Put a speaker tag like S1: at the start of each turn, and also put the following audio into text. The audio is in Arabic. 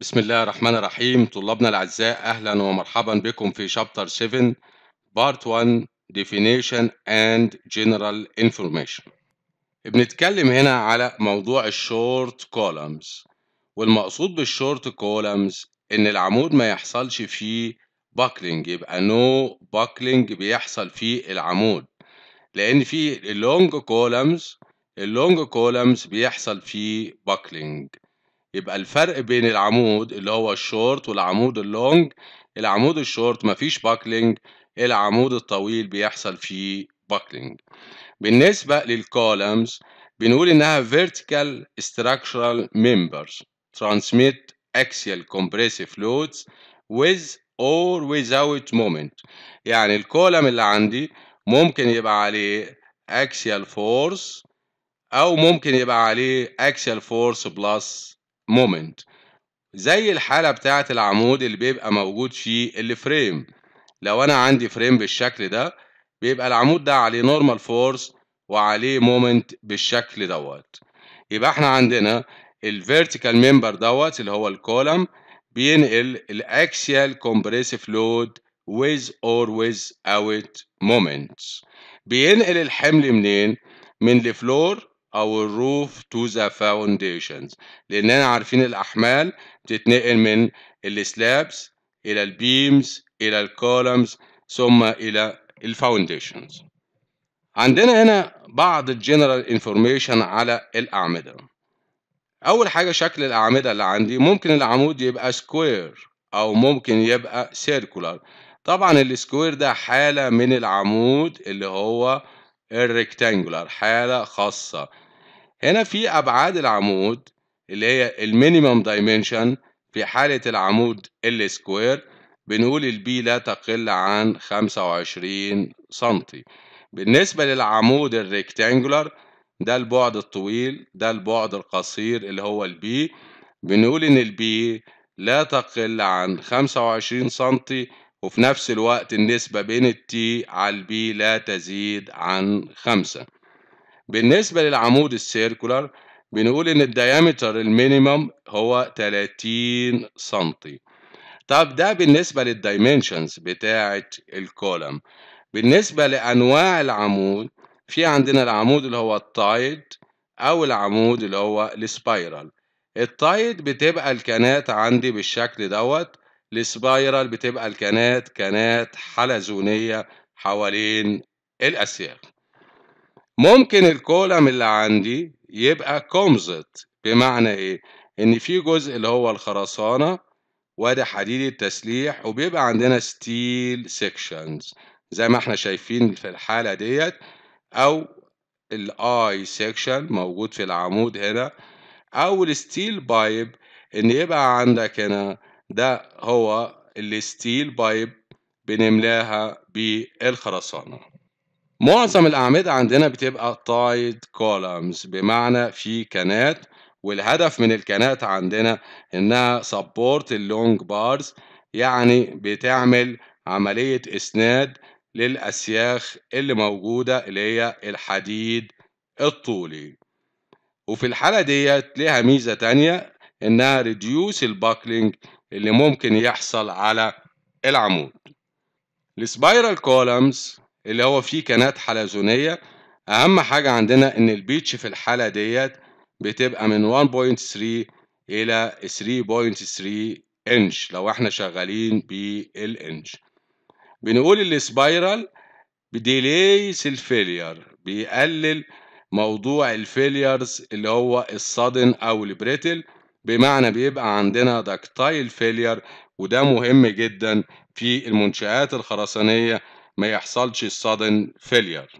S1: بسم الله الرحمن الرحيم. طلابنا الأعزاء أهلا ومرحبا بكم في chapter 7 Part 1 Definition and General Information. بنتكلم هنا على موضوع ال short columns والمقصود بالشورت كولمز إن العمود ما يحصلش فيه buckling يبقى no buckling بيحصل فيه العمود. لأن في ال long columns ال long columns بيحصل فيه buckling يبقى الفرق بين العمود اللي هو الشورت والعمود ال long. العمود الشورت مفيش buckling العمود الطويل بيحصل فيه buckling بالنسبة لل columns بنقول إنها vertical structural members transmit axial compressive loads with or without moment. يعني ال column اللي عندي ممكن يبقى عليه axial force أو ممكن يبقى عليه axial force plus moment زي الحالة بتاعة العمود اللي بيبقى موجود فيه ال frame. لو أنا عندي frame بالشكل ده بيبقى العمود ده عليه normal force وعليه moment بالشكل دوت. يبقى إحنا عندنا ال vertical member دوت اللي هو ال column بينقل ال axial compressive load with or without moments. بينقل الحمل منين؟ من ال floor أو ال roof to the foundations لأننا عارفين الأحمال بتتنقل من ال slabs إلى ال beams إلى ال columns ثم إلى ال foundations عندنا هنا بعض ال general information على الأعمدة. أول حاجة شكل الأعمدة اللي عندي ممكن العمود يبقى square أو ممكن يبقى circular طبعا ال square ده حالة من العمود اللي هو ال rectangular حالة خاصة. هنا في أبعاد العمود اللي هي ال minimum dimension في حالة العمود ال square بنقول ال B لا تقل عن 25 سنتي. بالنسبة للعمود الريكتانجولار ده البعد الطويل ده البعد القصير اللي هو ال B بنقول إن ال B لا تقل عن 25 سنتي وفي نفس الوقت النسبة بين ال T على ال B لا تزيد عن 5 بالنسبة للعمود ال circular بنقول إن ال diameter ال minimum هو 30 سنتي. طب ده بالنسبة لل dimensions بتاعة ال column بالنسبة لأنواع العمود في عندنا العمود اللي هو ال tied أو العمود اللي هو ال spiral ال tied بتبقى الكنات عندي بالشكل دوت ال spiral بتبقى الكنات كنات حلزونية حوالين الأسياخ ممكن ال column اللي عندي يبقى composite بمعنى إيه؟ إن في جزء اللي هو الخرسانة وادي حديد التسليح وبيبقى عندنا steel sections زي ما إحنا شايفين في الحالة ديت أو ال I section موجود في العمود هنا أو ال steel pipe إن يبقى عندك هنا ده هو ال steel pipe بنملاها بالخرسانة. معظم الأعمدة عندنا بتبقى tied columns بمعنى في كنات والهدف من الكنات عندنا إنها support ال long bars يعني بتعمل عملية إسناد للأسياخ اللي موجودة اللي هي الحديد الطولي. وفي الحالة ديت ليها ميزة تانية إنها reduce ال buckling اللي ممكن يحصل على العمود. ال spiral columns اللي هو فيه كنات حلزونية. أهم حاجة عندنا إن ال pitch في الحالة ديت بتبقى من 1.3 إلى 3.3 إنش لو إحنا شغالين بالإنش بنقول ال spiral ب delays ال failure بيقلل موضوع ال failures اللي هو ال sudden أو ال brittle بمعنى بيبقى عندنا ductile failure وده مهم جدا في المنشآت الخرسانية ما يحصلش ال sudden failure